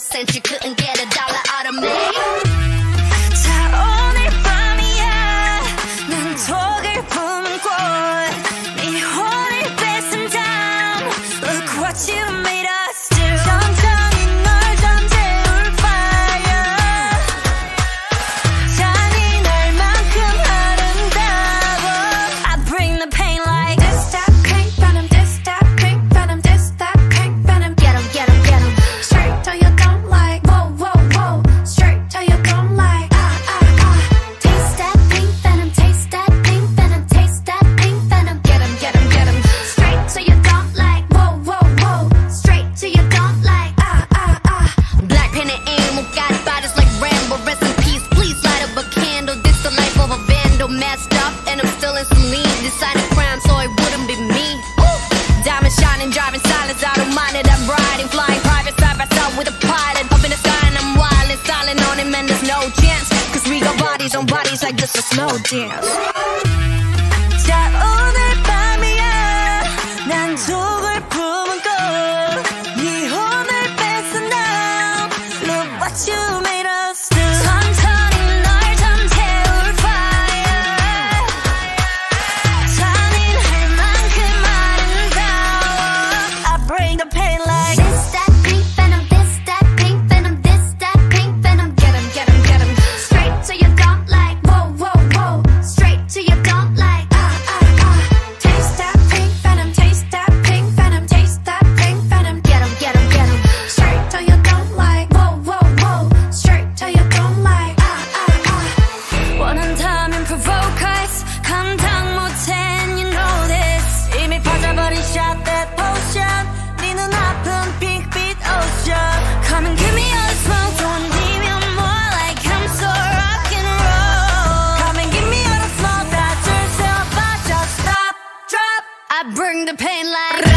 sense you couldn't get messed up and I'm still in CELINE Designing crime so it wouldn't be me. Diamonds Diamond shining, driving silence, I don't mind it I'm riding, flying private side by side with a pilot. Up in the sky and I'm wild and silent on him And there's no chance. Cause we got bodies on bodies like this a no dance. bring the pain like